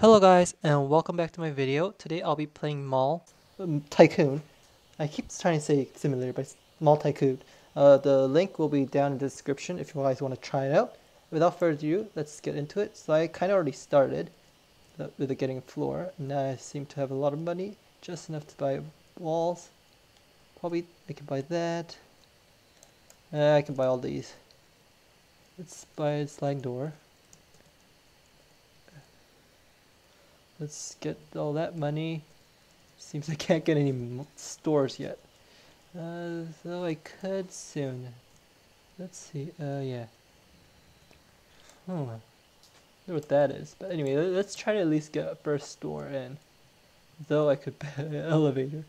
Hello guys and welcome back to my video. Today I'll be playing Mall um, Tycoon. I keep trying to say simulator but Mall Tycoon. Uh, the link will be down in the description if you guys want to try it out. Without further ado, let's get into it. So I kind of already started with the getting a floor. Now I seem to have a lot of money, just enough to buy walls. Probably I can buy that. Uh, I can buy all these. Let's buy a sliding door. Let's get all that money. Seems I can't get any stores yet. Uh, though I could soon. Let's see. Uh, yeah. Hmm. I don't know what that is. But anyway, let's try to at least get a first store in. Though I could an elevator.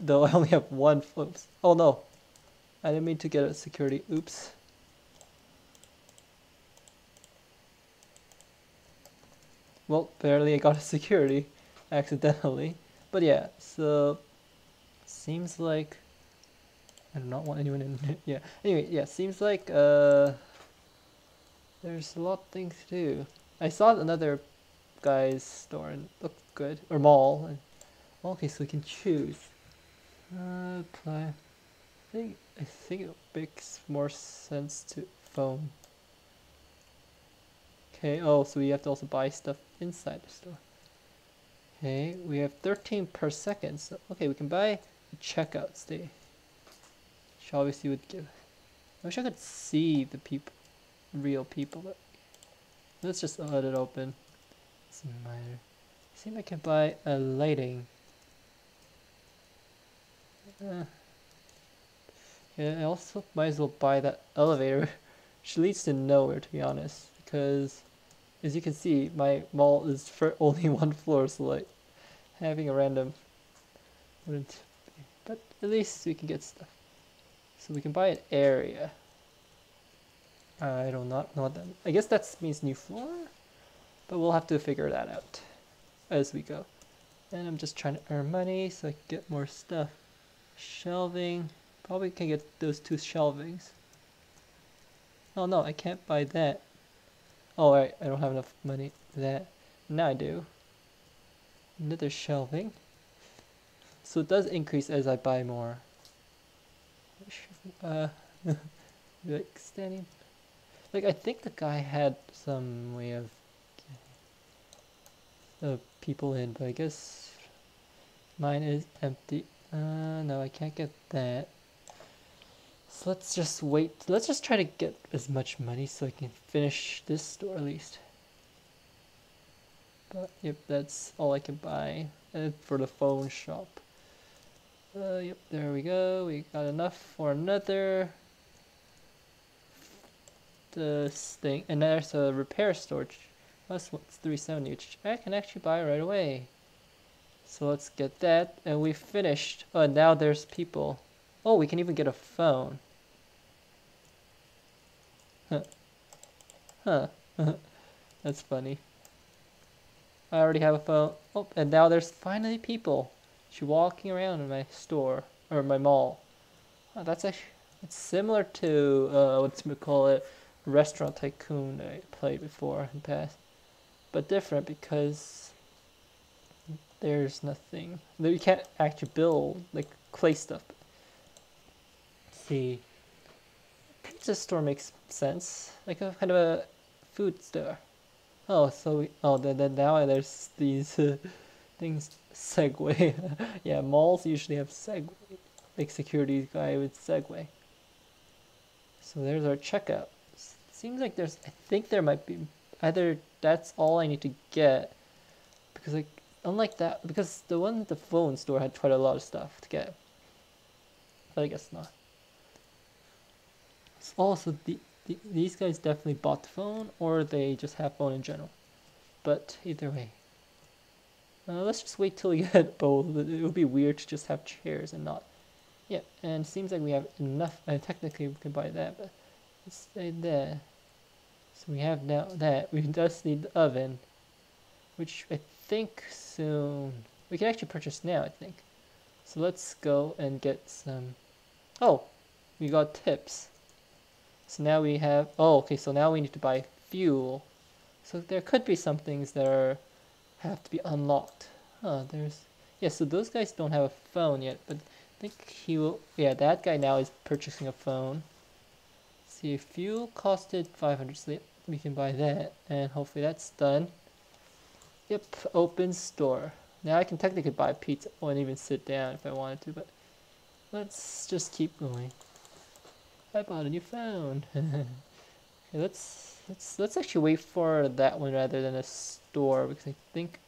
Though I only have one. Oops. Oh no. I didn't mean to get a security. Oops. Well, barely I got a security accidentally. But yeah, so seems like I do not want anyone in. yeah. Anyway, yeah, seems like uh, there's a lot of things to do. I saw another guy's store and looked good or mall. And, okay, so we can choose. Uh, apply. I think I think it makes more sense to phone. Okay, oh, so we have to also buy stuff inside the store. Okay, we have 13 per second. So, okay, we can buy a checkout stay. Which obviously would give. I wish I could see the people, real people. But let's just let it open. Doesn't matter. See I can buy a lighting. Uh, yeah, I also might as well buy that elevator. Which leads to nowhere, to be honest, because as you can see, my mall is for only one floor, so like having a random wouldn't be. But at least we can get stuff. So we can buy an area. I do not know that. I guess that means new floor, but we'll have to figure that out as we go. And I'm just trying to earn money so I can get more stuff. Shelving. Probably can get those two shelvings. Oh no, I can't buy that. Oh, right, I don't have enough money for that. Now I do. Another shelving. So it does increase as I buy more. Uh, like standing. Like I think the guy had some way of the people in, but I guess mine is empty. Uh, no, I can't get that. So let's just wait. Let's just try to get as much money so I can finish this store at least. But yep, that's all I can buy. And for the phone shop. Uh, yep, there we go. We got enough for another this thing. And there's a repair storage. That's what's 370, which I can actually buy right away. So let's get that. And we finished. Oh, now there's people. Oh, we can even get a phone. Huh. Huh. That's funny. I already have a phone. Oh, and now there's finally people. She's walking around in my store or my mall. Oh, that's actually it's similar to uh, what's we call it, Restaurant Tycoon I played before in the past, but different because there's nothing. You can't actually build like clay stuff. See, pizza store makes sense, like a kind of a food store. Oh, so we, oh, then, then now there's these uh, things, Segway. yeah, malls usually have Segway, like security guy with Segway. So there's our checkout. Seems like there's, I think there might be, either that's all I need to get, because like, unlike that, because the one the phone store had quite a lot of stuff to get. But I guess not. Also, the th these guys definitely bought the phone or they just have phone in general. But either way. Uh, let's just wait till we get both. It would be weird to just have chairs and not. Yeah, and seems like we have enough. Uh, technically we can buy that, but let's stay there. So we have now that. We just need the oven, which I think soon. We can actually purchase now, I think. So let's go and get some. Oh, we got tips. So now we have, oh, okay, so now we need to buy fuel. So there could be some things that are have to be unlocked. Huh, there's... Yeah, so those guys don't have a phone yet, but I think he will... Yeah, that guy now is purchasing a phone. See, fuel costed 500, so we can buy that, and hopefully that's done. Yep, open store. Now I can technically buy pizza and even sit down if I wanted to, but let's just keep going. I bought a new phone. okay, let's let's let's actually wait for that one rather than a store because I think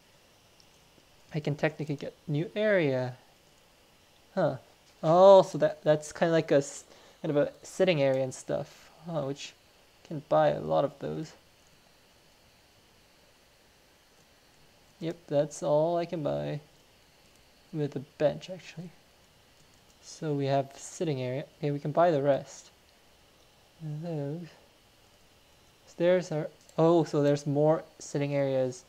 I can technically get new area. Huh. Oh, so that that's kind of like a kind of a sitting area and stuff. Huh, which can buy a lot of those. Yep, that's all I can buy with a bench actually. So we have sitting area. Okay, we can buy the rest. Those. Stairs are oh, so there's more sitting areas.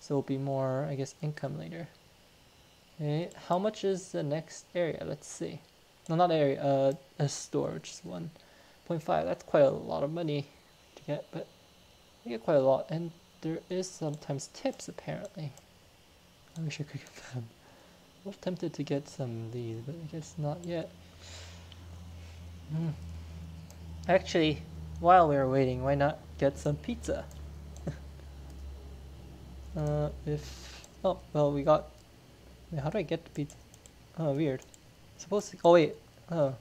So it'll be more, I guess, income later. Okay, how much is the next area? Let's see. No, not area, uh, a store, which is 1.5. That's quite a lot of money to get, but I get quite a lot. And there is sometimes tips apparently. I wish I could get them. I was tempted to get some of these, but I guess not yet. Mm. Actually, while we were waiting, why not get some pizza? uh, if oh well, we got. Wait, how do I get the pizza? Oh, weird. Supposed to. Oh wait. Oh.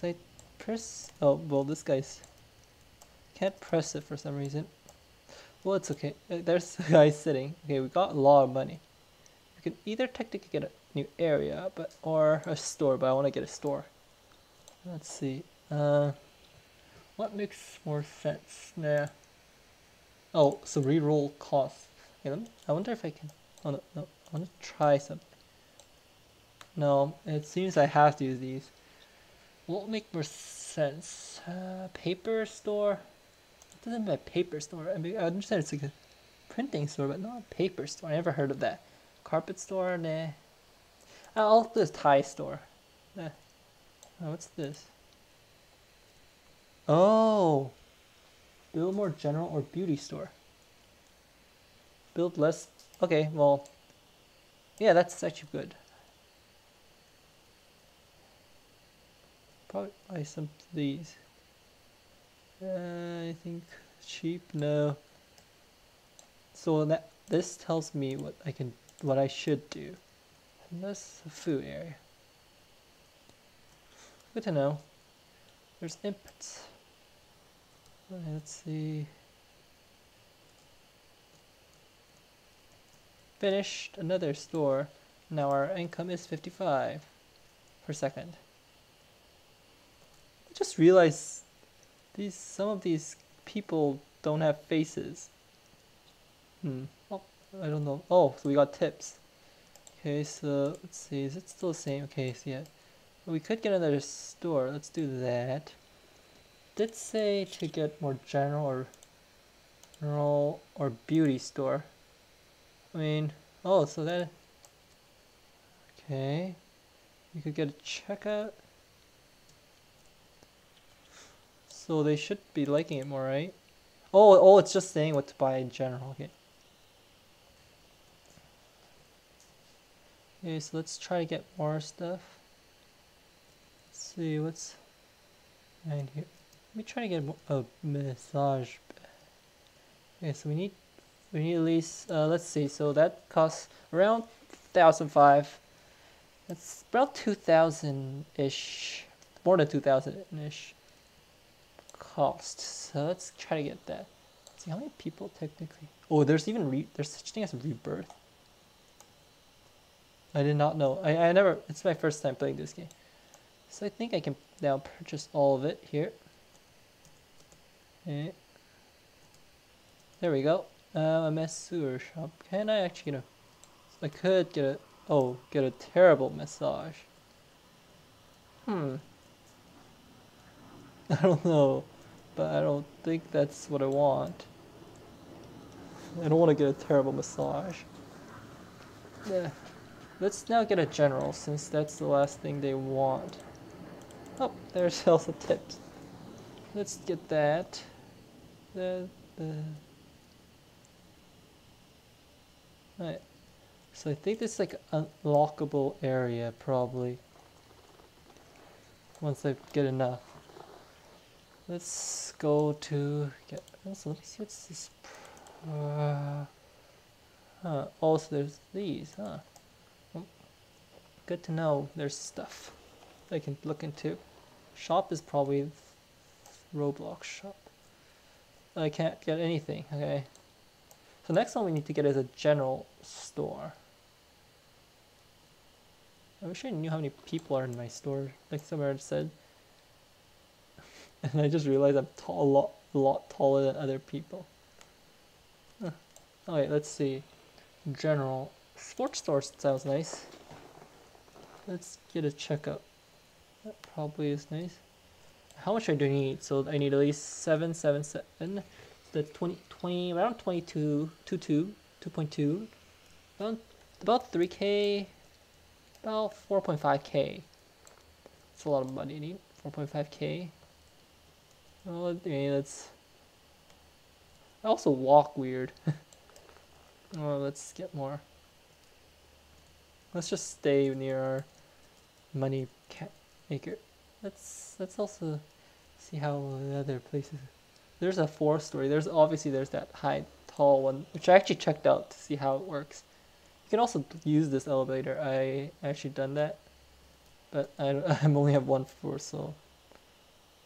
Can I press? Oh well, this guy's can't press it for some reason. Well, it's okay. Uh, there's a guy sitting. Okay, we got a lot of money. We can either technically get a new area, but or a store, but I want to get a store. Let's see. Uh, what makes more sense? Nah. Oh, so reroll cost. Okay, me, I wonder if I can. Oh no, no. I want to try something. No, it seems I have to use these. What will make more sense? Uh, paper store doesn't mean a paper store. I mean, I understand it's like a printing store, but not a paper store. I never heard of that. Carpet store? Nah. I'll do this tie store. Nah. Oh, what's this? Oh! Build more general or beauty store. Build less. Okay, well. Yeah, that's actually good. Probably buy some of these. Uh, I think cheap. No. So that this tells me what I can, what I should do. And that's the food area. Good to know. There's inputs. Let's see. Finished another store. Now our income is 55 per second. I just realized these some of these people don't have faces. Hmm. Oh, I don't know. Oh, so we got tips. Okay, so let's see. Is it still the same? Okay, so. We could get another store. Let's do that. Did say to get more general or general or beauty store. I mean, oh, so that. Okay. You could get a checkout. So they should be liking it more, right? Oh, oh, it's just saying what to buy in general. Okay. Okay, so let's try to get more stuff. Let's see what's here. Let me try to get a massage. Okay, so we need we need at least uh, let's see. So that costs around thousand five. That's about two thousand ish, more than two thousand ish cost. So let's try to get that. Let's see how many people technically. Oh, there's even re there's such thing as rebirth. I did not know. I, I never. It's my first time playing this game. So I think I can now purchase all of it here. Okay. There we go. Uh, a masseur shop. Can I actually get a? I could get a. Oh, get a terrible massage. Hmm. I don't know but I don't think that's what I want. I don't want to get a terrible massage. Yeah. Let's now get a general since that's the last thing they want. Oh, there's also tips. Let's get that. The, the Alright. So I think this is like unlockable area probably. Once I get enough. Let's go to get also let me see what's this uh, huh. Also there's these, huh? Good to know there's stuff I can look into. Shop is probably Roblox shop. I can't get anything, okay. So next one we need to get is a general store. I wish I knew how many people are in my store, like somewhere said. and I just realized I'm a lot, lot taller than other people. Huh. Oh Alright, let's see. General sports store sounds nice. Let's get a checkup. That probably is nice. How much I do need? So I need at least 777, 7, 7. The 20, 20 around 22, 22, 2.2. Around, about 3k, about 4.5k. It's a lot of money. I need 4.5k. Well, okay, let's. I also walk weird. well, let's get more. Let's just stay near our money maker. Let's let's also see how the other places. There's a four story. There's obviously there's that high tall one, which I actually checked out to see how it works. You can also use this elevator. I actually done that, but I I only have one floor, so.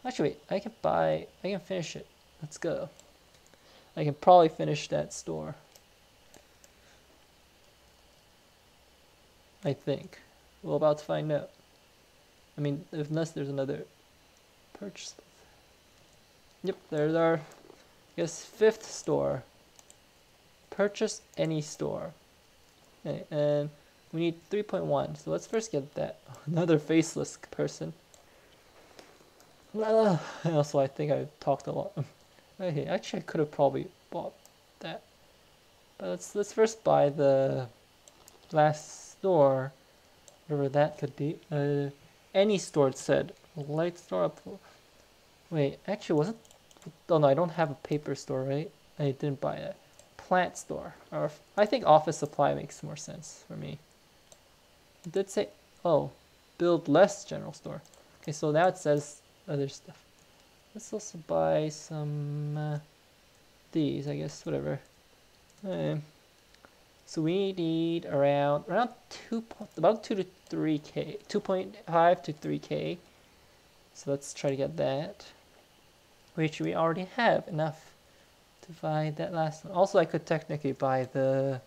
Actually, wait. I can buy. I can finish it. Let's go. I can probably finish that store. I think. We're about to find out. I mean, unless there's another purchase. Yep, there's our, I guess, fifth store. Purchase any store. Okay, and we need 3.1. So let's first get that. Another faceless person. also, I think I talked a lot. Okay, actually, I could have probably bought that. But let's let's first buy the last store, whatever that could be. Uh, any store it said light store. Wait, actually, wasn't? Oh no, I don't have a paper store, right? I didn't buy it. Plant store, or I think office supply makes more sense for me. It did say, oh, build less general store. Okay, so now it says other stuff. Let's also buy some uh, these, I guess, whatever. Um, so we need around around two about two to three k, two point five to three k. So let's try to get that, which we already have enough to buy that last one. Also, I could technically buy the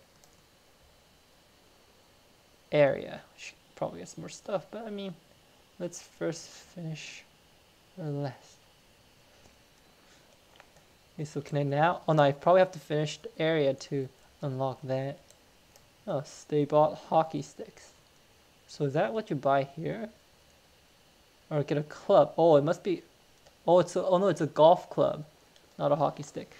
area, which probably some more stuff. But I mean, let's first finish the last. Okay, so can I now? Oh no, I probably have to finish the area to unlock that. Oh, they bought hockey sticks. So is that what you buy here? Or get a club? Oh, it must be. Oh, it's a. Oh no, it's a golf club, not a hockey stick.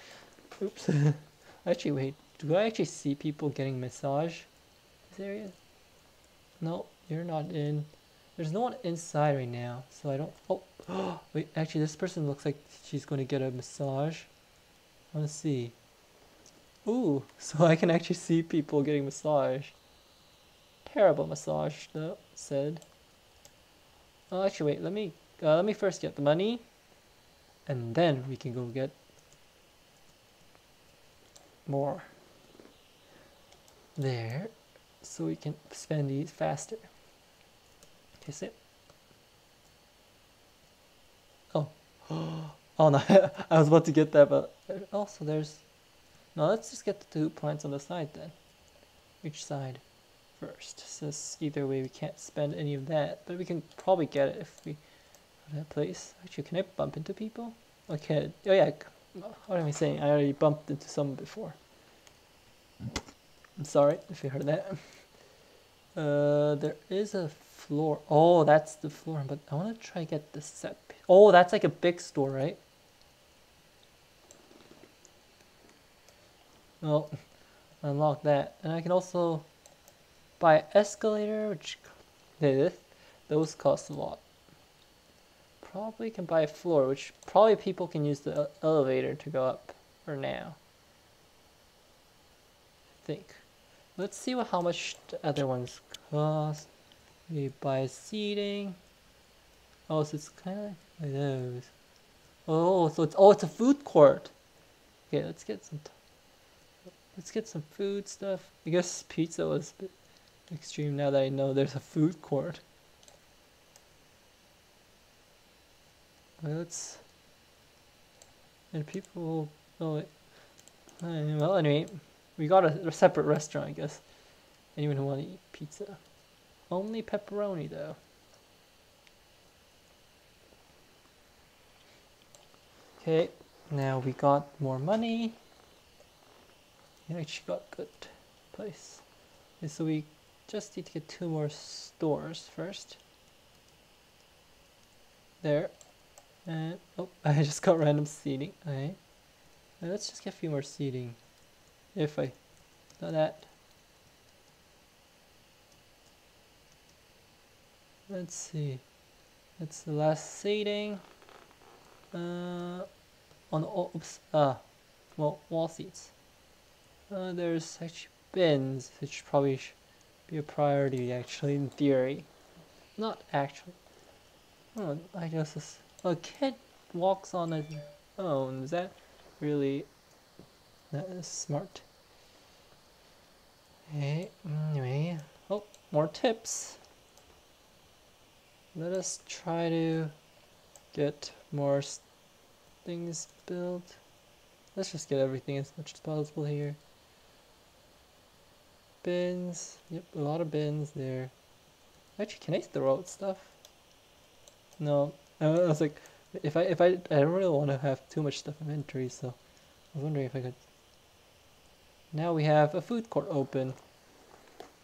Oops. actually, wait. Do I actually see people getting massage? This area? No, you're not in. There's no one inside right now, so I don't. Oh, wait. Actually, this person looks like she's going to get a massage. To see. Ooh, so I can actually see people getting massage. Terrible massage, though, said. Oh, actually, wait, let me, uh, let me first get the money, and then we can go get more. There, so we can spend these faster. Okay, sit. Oh. Oh no, I was about to get that, but also there's now let's just get the two plants on the side then. each side first? Says either way we can't spend any of that, but we can probably get it if we that place. Actually, can I bump into people? Okay. Oh yeah. What am I saying? I already bumped into some before. I'm sorry if you heard that. Uh, there is a floor. Oh, that's the floor. But I want to try get the set. Oh, that's like a big store, right? Well, unlock that. And I can also buy escalator, which those cost a lot. Probably can buy a floor, which probably people can use the elevator to go up for now. I think. Let's see what how much the other ones cost. We buy seating. Oh, so it's kind of like those. Oh, so it's oh, it's a food court. Okay, let's get some. let's get some food stuff. I guess pizza was extreme now that I know there's a food court. Let's. And people. Oh, wait. Well, anyway, we got a, a separate restaurant, I guess. Anyone who want to eat pizza. Only pepperoni, though. Okay, now we got more money. We actually got good place. Okay, so we just need to get two more stores first. There. And, oh, I just got random seating. Okay. Now let's just get a few more seating. If I know that. Let's see. That's the last seating. Uh, on oh, oops, uh, well, wall seats. Uh, there's actually bins, which probably should be a priority actually in theory. Not actually. Oh, I guess this, a kid walks on his own. Is that really that is smart? Hey, anyway, oh, more tips. Let us try to get more things built. Let's just get everything as much as possible here. Bins. Yep, a lot of bins there. Actually, can I throw out stuff? No. I was like, if I if I I don't really want to have too much stuff in inventory, so I was wondering if I could. Now we have a food court open.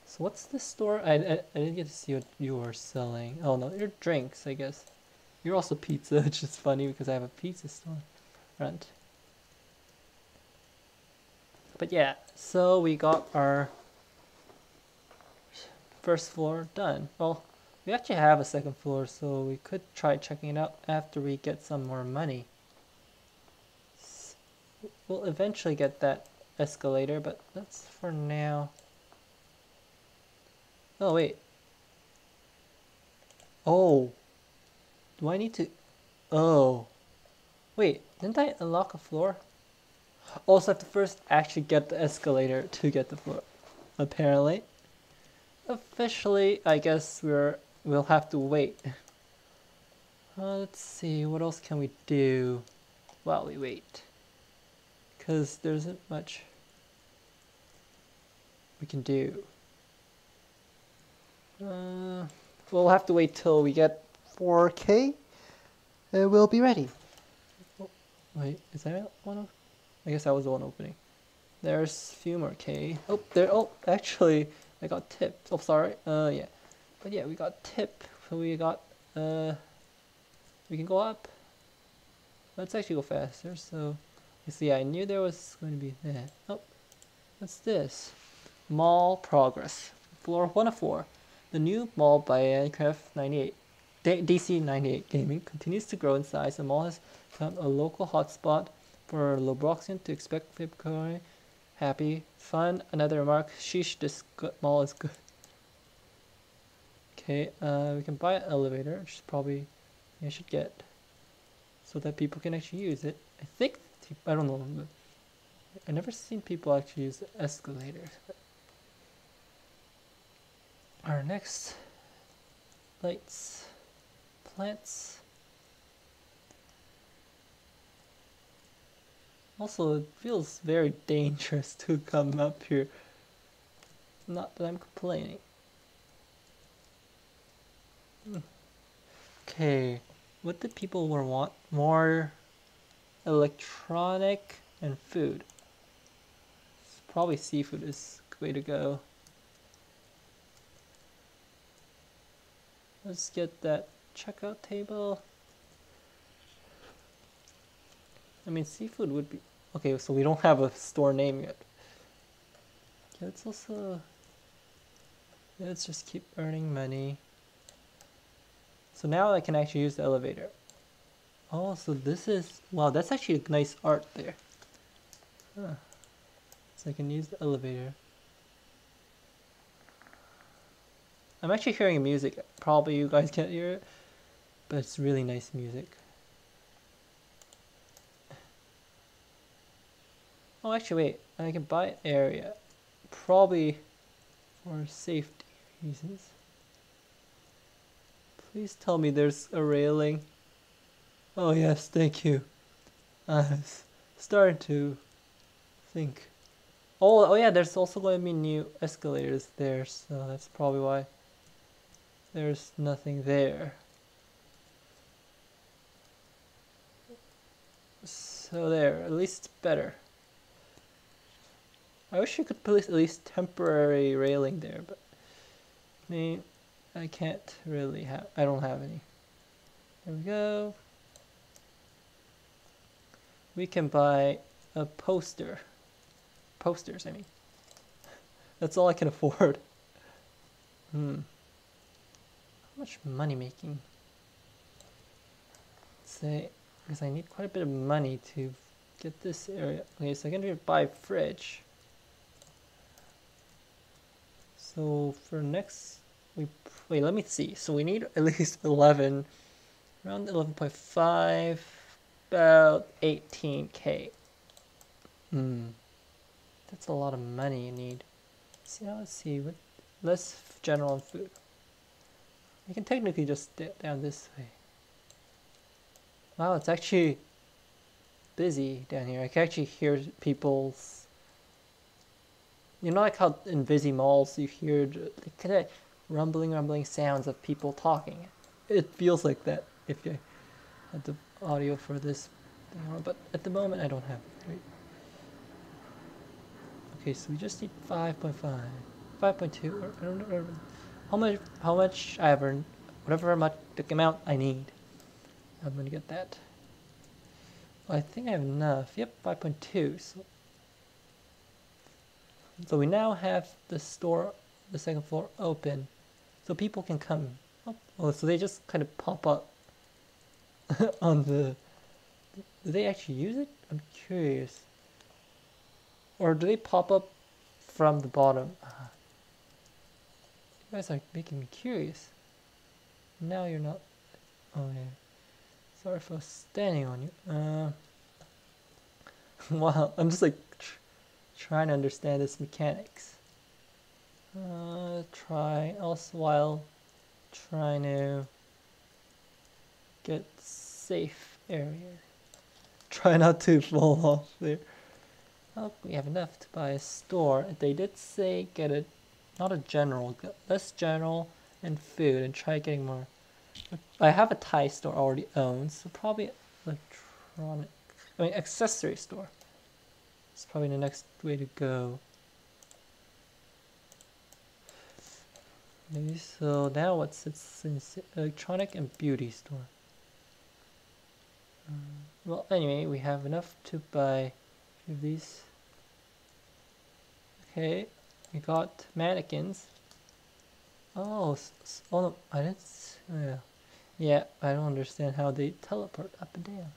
So what's this store? I, I, I didn't get to see what you were selling. Oh no, your drinks, I guess. You're also pizza, which is funny because I have a pizza store front. But yeah, so we got our first floor done. Well, we actually have a second floor, so we could try checking it out after we get some more money. We'll eventually get that escalator, but that's for now. Oh, wait. Oh. Do I need to... Oh. Wait, didn't I unlock a floor? Also I have to first actually get the escalator to get the floor. Apparently. Officially, I guess we're we'll have to wait. Uh, let's see, what else can we do while we wait? Because there isn't much we can do. Uh, we'll have to wait till we get 4K, uh, we'll be ready. Oh, wait, is that one? Of I guess that was the one opening. There's few more K. Oh, there. Oh, actually, I got tipped. Oh, sorry. Uh, yeah. But yeah, we got tip. So we got. Uh, we can go up. Let's actually go faster. So, you see, I knew there was going to be that. Oh, what's this? Mall progress. Floor 1 of 4. The new mall by Aircraft 98. DC98 Gaming continues to grow in size and mall has become a local hotspot for Lobroxian to expect Fibcore happy, fun. Another remark, sheesh, this mall is good. Okay, uh, we can buy an elevator, which probably I should get, so that people can actually use it. I think, I don't know, I never seen people actually use escalators. Our next lights plants. Also, it feels very dangerous to come up here. Not that I'm complaining. Okay, what do people were want? More electronic and food. Probably seafood is the way to go. Let's get that checkout table. I mean, seafood would be... Okay, so we don't have a store name yet. Okay, let's also... Let's just keep earning money. So now I can actually use the elevator. Oh, so this is... Wow, that's actually a nice art there. Huh. So I can use the elevator. I'm actually hearing music. Probably you guys can't hear it, but it's really nice music. Oh, actually, wait. I can buy an area. Probably for safety reasons. Please tell me there's a railing. Oh, yes, thank you. I was starting to think. Oh, oh yeah, there's also going to be new escalators there, so that's probably why there's nothing there. So there, at least better. I wish you could put at least temporary railing there, but I mean, I can't really have, I don't have any. There we go. We can buy a poster. Posters, I mean. That's all I can afford. Hmm. How much money making? Let's say, because I need quite a bit of money to get this area. Okay, so I'm gonna buy a fridge. So for next, we wait. Let me see. So we need at least eleven, around eleven point five, about eighteen k. Hmm, that's a lot of money you need. So let's see. What less general and food. We can technically just step down this way. Wow, it's actually busy down here. I can actually hear people's you know, like how in busy malls you hear of rumbling, rumbling sounds of people talking. It feels like that if you had the audio for this thing on, but at the moment I don't have it. Okay, so we just need 5.5, 5.2, or I don't know how much. How much I have earned, whatever much the amount I need. I'm gonna get that. Well, I think I have enough. Yep, 5.2. So so we now have the store, the second floor open, so people can come. Oh, so they just kind of pop up on the. Do they actually use it? I'm curious. Or do they pop up from the bottom? Uh, you guys are making me curious. Now you're not. Oh yeah. Sorry for standing on you. Uh. wow, I'm just like trying to understand this mechanics. Uh, try also while trying to get safe area. Try not to fall off there. Oh, we have enough to buy a store. They did say get it, not a general, less general and food and try getting more. I have a Thai store already owned, so probably electronic, I mean accessory store. It's probably the next way to go. Maybe so now what's it's electronic and beauty store. Um, well, anyway, we have enough to buy these. Okay, we got mannequins. Oh, oh no, I didn't. Yeah, yeah, I don't understand how they teleport up and down.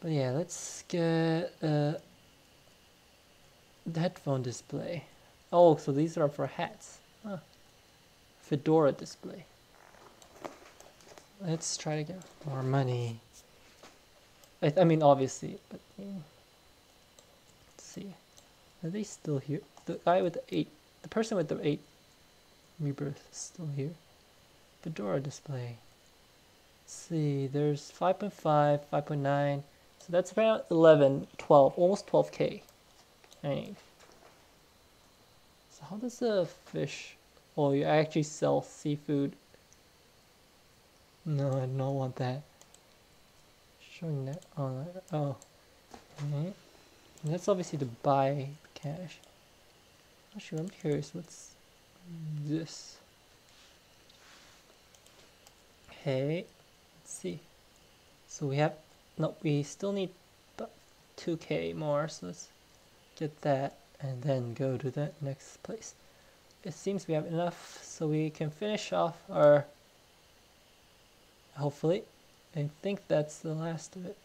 But yeah, let's get uh, the headphone display. Oh, so these are for hats. Huh. Fedora display. Let's try to get more money. I, I mean, obviously, but let's see. Are they still here? The guy with the eight, the person with the eight rebirth is still here. Fedora display. Let's see, there's 5.5, 5.9, so that's about 11, 12, almost 12k. Right. How does the fish... Oh, you actually sell seafood. No, I don't want that. Showing that on oh. Okay. That's obviously to buy cash. Actually, I'm curious, what's this? Okay, let's see. So we have no, we still need 2k more, so let's get that and then go to the next place. It seems we have enough so we can finish off our, hopefully, I think that's the last of it.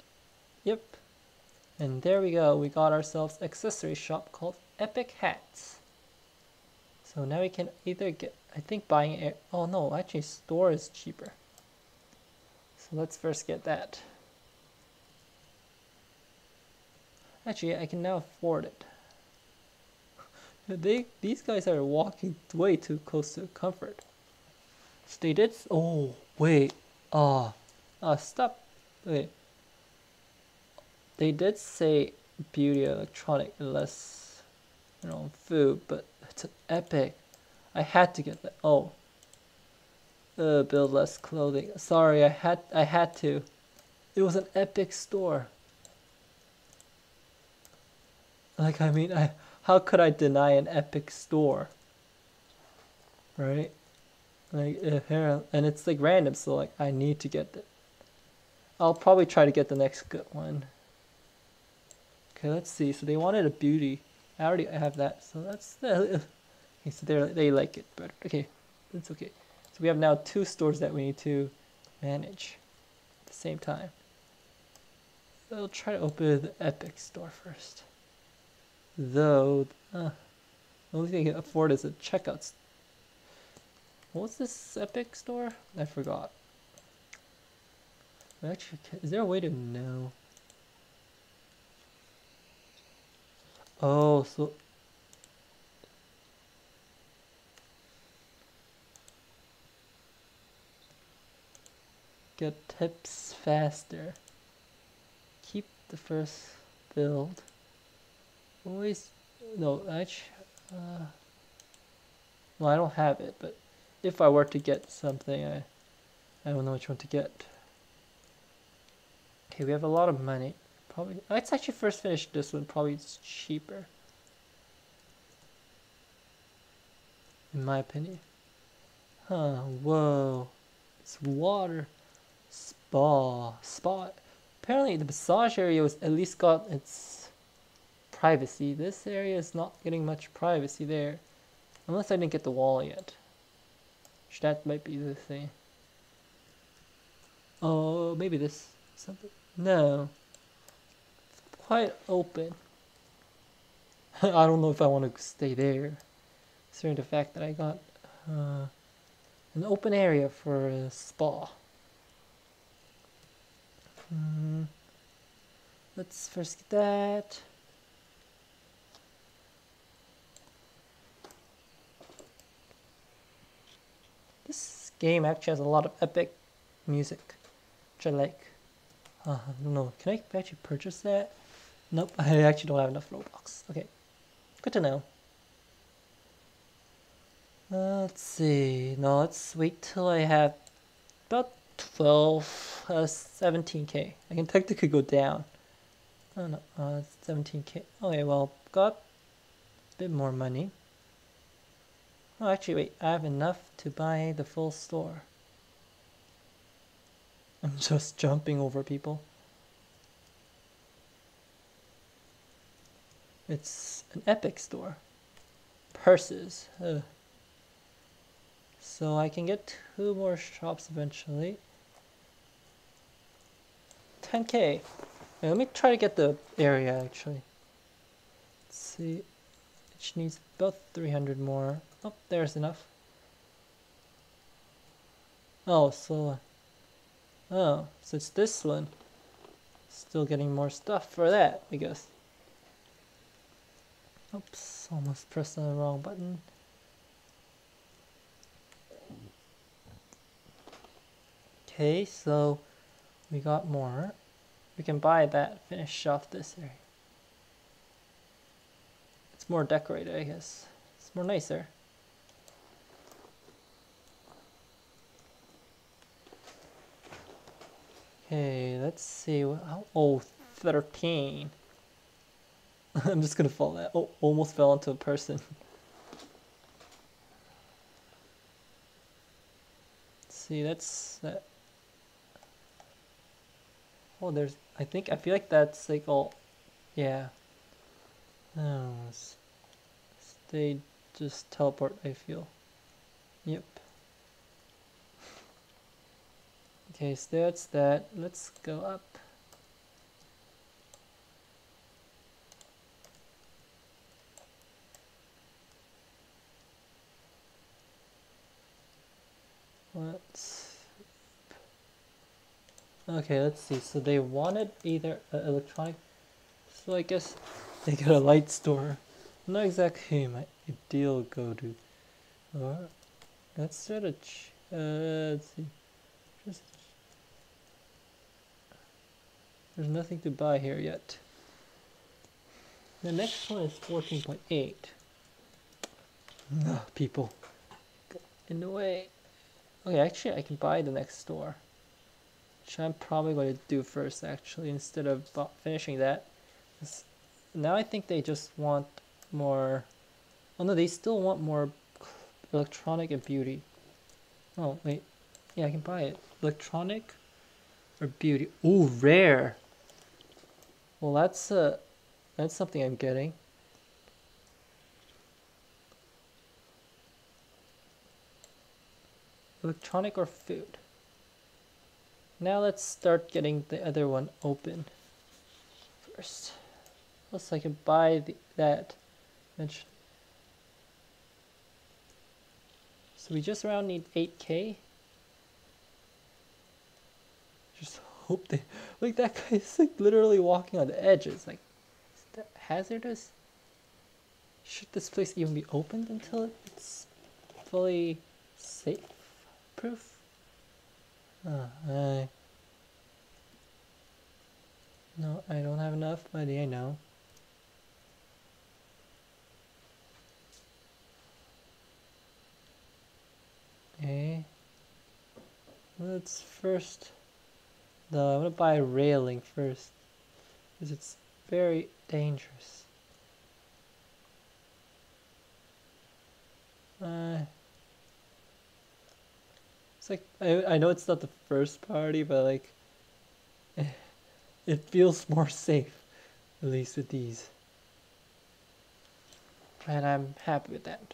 Yep. And there we go, we got ourselves accessory shop called Epic Hats. So now we can either get, I think buying air, oh no, actually store is cheaper. So let's first get that. Actually, I can now afford it. They, these guys are walking way too close to comfort. Did, oh, wait, ah, uh, uh, stop, wait. They did say beauty electronic less, you know, food, but it's an epic. I had to get that. Oh. Uh, build less clothing. Sorry, I had I had to. It was an epic store. Like I mean, I how could I deny an epic store? Right? Like uh, and it's like random, so like I need to get it. I'll probably try to get the next good one. Okay, let's see. So they wanted a beauty. I already have that, so that's uh, okay. So they they like it better. Okay, that's okay. So we have now two stores that we need to manage at the same time. I'll try to open the Epic store first. Though, uh, the only thing I can afford is a checkout. What's this Epic store? I forgot. Actually, is there a way to know? Oh, so get tips faster. Keep the first build. Always, no, actually, uh, well, I don't have it, but if I were to get something, I, I don't know which one to get. Okay, we have a lot of money. Probably, let's actually first finish this one. Probably it's cheaper. In my opinion. Huh, whoa. It's water. Spa. Spa. Apparently the massage area was at least got its privacy. This area is not getting much privacy there. Unless I didn't get the wall yet. Which that might be the thing. Oh, maybe this something. No. It's quite open. I don't know if I want to stay there. Considering the fact that I got uh, an open area for a spa. Hmm. Let's first get that. This game actually has a lot of epic music, which I like. Uh, I don't know, can I actually purchase that? Nope, I actually don't have enough Robux. Okay, good to know. Uh, let's see, no, let's wait till I have about 12, uh, 17k. I can technically go down. Oh no, uh, 17k. Okay, well, got a bit more money. Oh, actually, wait, I have enough to buy the full store. I'm just jumping over people. It's an epic store. Purses. Ugh. So I can get two more shops eventually. 10k. let me try to get the area actually. Let's see. It needs about 300 more. Oh, there's enough. Oh, so... Oh, so it's this one. Still getting more stuff for that, I guess. Oops, almost pressed the wrong button. Okay, so we got more. We can buy that, finish off this area. It's more decorated, I guess. It's more nicer. Okay, let's see. Oh, 13. I'm just gonna fall that. Oh, almost fell into a person. see, that's that. Oh, there's. I think I feel like that's like all. Yeah. Oh, they just teleport, I feel. Yep. Okay, so that's that. Let's go up. Let's... Okay, let's see. So they wanted either uh, electronic... So I guess they got a light store. Not exactly my ideal go-to. Or let's start a. Ch- uh, let's see. Just there's nothing to buy here yet. The next one is 14.8. Ugh, people. In the way. Okay, actually I can buy the next store. Which I'm probably going to do first actually instead of finishing that. 'Cause Now I think they just want more... Oh no, they still want more electronic and beauty. Oh, wait. Yeah, I can buy it. Electronic or beauty. Ooh, rare. Well, that's uh, that's something I'm getting. Electronic or food. Now let's start getting the other one open first. Plus I can buy the, that. So we just around need 8k. Just hope they like that guy is like literally walking on the edges. Like, is that hazardous? Should this place even be opened until it's fully safe proof? Uh, I no, I don't have enough money. I know. Okay. Let's first. No, I want to buy a railing first. Because it's very dangerous. Uh, it's like, I, I know it's not the first party, but like, it feels more safe. At least with these. And I'm happy with that.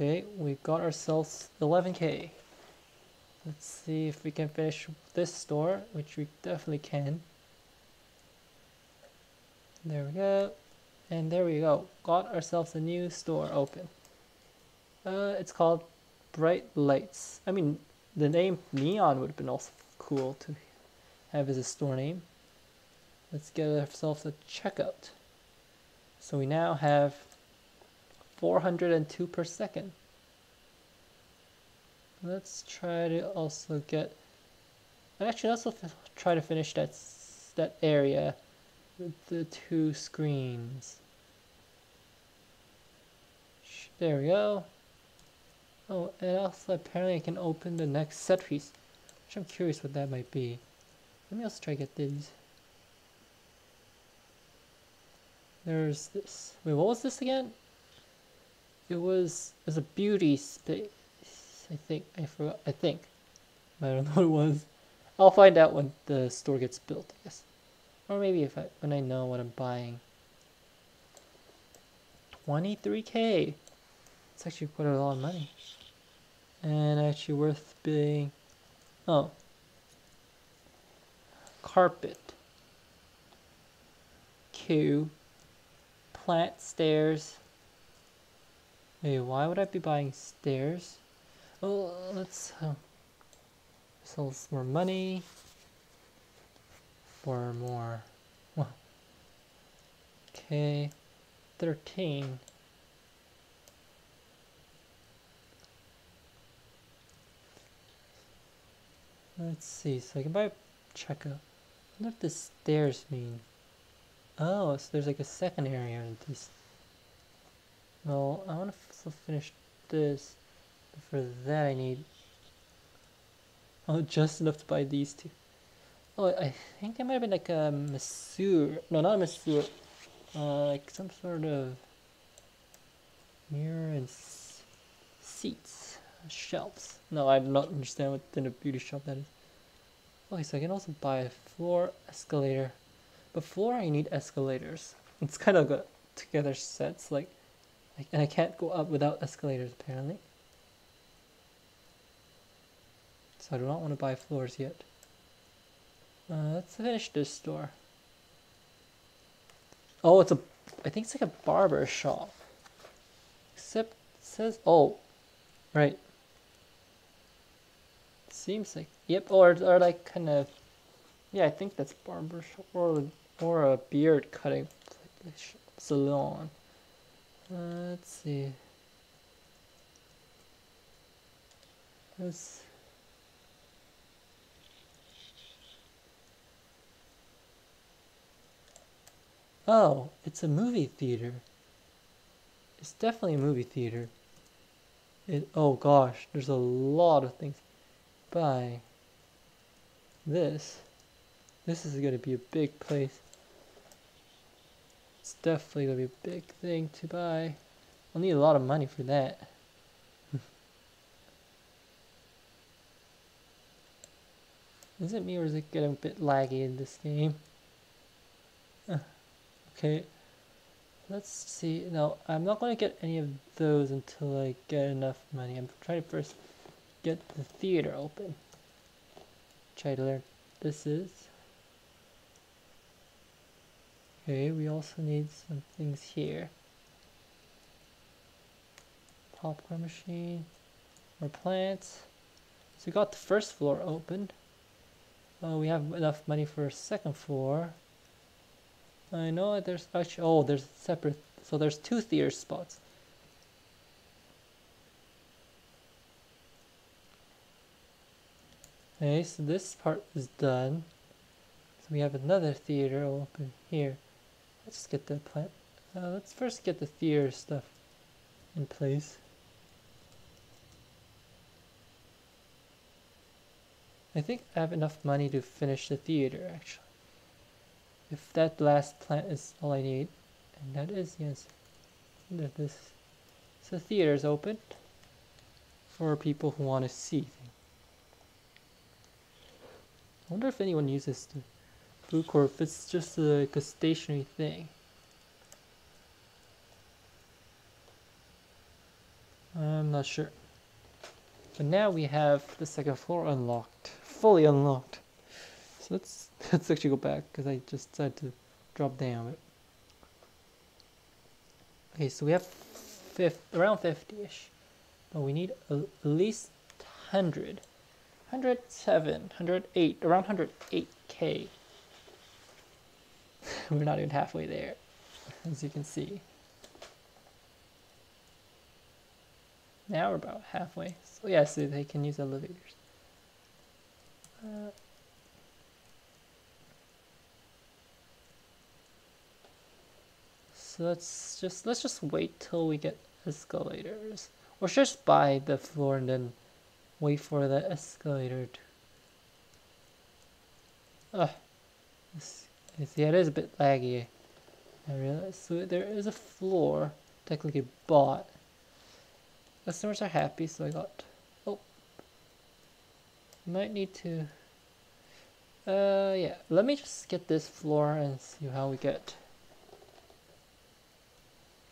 Okay, we got ourselves 11k. Let's see if we can finish this store, which we definitely can. There we go. And there we go. Got ourselves a new store open. Uh, it's called Bright Lights. I mean, the name Neon would have been also cool to have as a store name. Let's get ourselves a checkout. So we now have 402 per second. Let's try to also get. Actually, let's also try to finish that that area with the two screens. There we go. Oh, and also apparently I can open the next set piece, which I'm curious what that might be. Let me also try to get these. There's this. Wait, what was this again? It was it was a beauty space. I think I forgot. I think. I don't know what it was. I'll find out when the store gets built, I guess. Or maybe if I when I know what I'm buying. 23k. It's actually quite a lot of money. And actually worth being oh. Carpet. Q. Plant stairs. Wait, why would I be buying stairs? Oh, let's uh, sell some more money for more. Okay, thirteen. Let's see. So I can buy a wonder what the stairs mean. Oh, so there's like a second area in this. Well, I want to still finish this. For that, I need. Oh, just enough to buy these two. Oh, I think it might have been like a masseur. No, not a masseur. Uh, like some sort of mirror and seats, shelves. No, I do not understand what in a beauty shop that is. Okay, so I can also buy a floor escalator. But floor, I need escalators. It's kind of a together sets, like, and I can't go up without escalators apparently. So I do not want to buy floors yet. Uh, let's finish this store. Oh, it's a, I think it's like a barber shop. Except says, oh, right. Seems like yep, or or like kind of yeah, I think that's barber shop or or a beard cutting salon. Let's see. Let's Oh, it's a movie theater. It's definitely a movie theater. It, oh gosh, there's a lot of things. By this. This is going to be a big place. It's definitely going to be a big thing to buy. I'll need a lot of money for that. is it me or is it getting a bit laggy in this game? Uh, okay. Let's see. No, I'm not going to get any of those until I get enough money. I'm trying to first get the theater open. Try to learn this is. Okay, we also need some things here. Popcorn machine, more plants. So we got the first floor open. Uh, we have enough money for a second floor. I know there's actually, oh, there's separate, so there's two theater spots. Okay, so this part is done. So we have another theater open here. Let's get the plant. Uh, let's first get the theater stuff in place. I think I have enough money to finish the theater actually. If that last plant is all I need, and that is, yes, this. So the theater is open for people who want to see things. I wonder if anyone uses the or if it's just like a stationary thing. I'm not sure. But now we have the second floor unlocked, fully unlocked. So let's let's actually go back because I just decided to drop down it. Okay, so we have fifth, around 50-ish, but we need a, at least 100. 107, 108, around 108k. We're not even halfway there, as you can see. Now we're about halfway. So yeah, so they can use elevators. Uh, so let's just let's just wait till we get escalators, or just buy the floor and then wait for the escalator. To... Ugh. See, it is a bit laggy. I realize. So there is a floor technically bought Customers are happy, so I got... Oh. Might need to... Uh, yeah. Let me just get this floor and see how we get.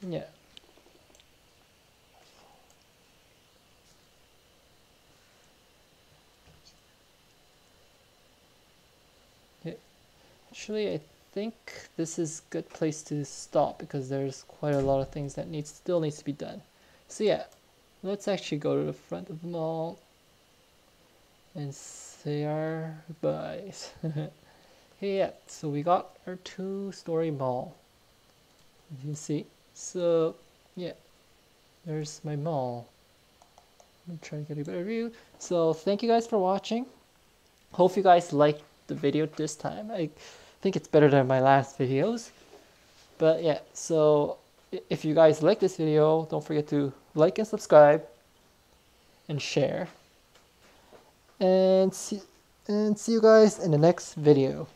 Yeah. Actually, I think this is a good place to stop because there's quite a lot of things that needs still needs to be done. So yeah, Let's actually go to the front of the mall and say our goodbyes. yeah, so we got our two-story mall, you see. So, yeah, there's my mall. I'm trying to get a better view. So, thank you guys for watching. Hope you guys liked the video this time. I think it's better than my last videos. But yeah, so if you guys like this video, don't forget to like and subscribe and share. And see, and see you guys in the next video.